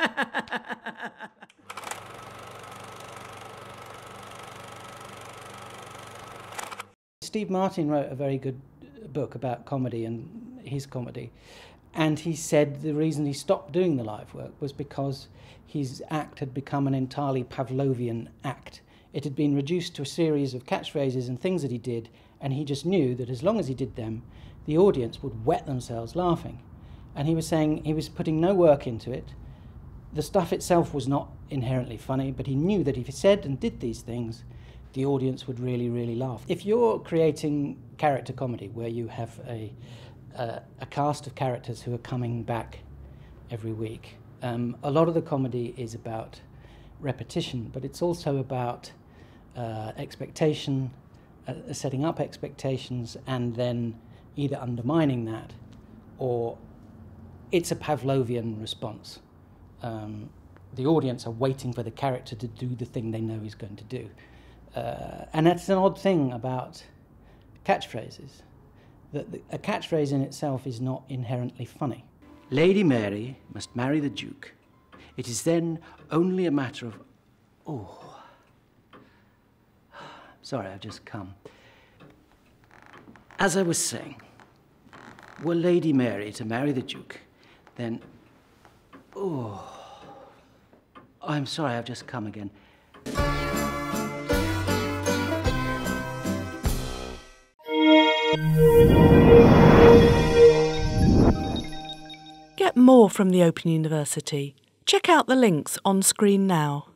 Steve Martin wrote a very good book about comedy and his comedy. And he said the reason he stopped doing the live work was because his act had become an entirely Pavlovian act. It had been reduced to a series of catchphrases and things that he did, and he just knew that as long as he did them, the audience would wet themselves laughing. And he was saying he was putting no work into it, the stuff itself was not inherently funny, but he knew that if he said and did these things, the audience would really, really laugh. If you're creating character comedy where you have a, a, a cast of characters who are coming back every week, um, a lot of the comedy is about repetition, but it's also about uh, expectation, uh, setting up expectations, and then either undermining that or it's a Pavlovian response. Um, the audience are waiting for the character to do the thing they know he's going to do. Uh, and that's an odd thing about catchphrases, that the, a catchphrase in itself is not inherently funny. Lady Mary must marry the Duke. It is then only a matter of, oh, sorry, I've just come. As I was saying, were Lady Mary to marry the Duke, then, oh, I'm sorry, I've just come again. Get more from the Open University. Check out the links on screen now.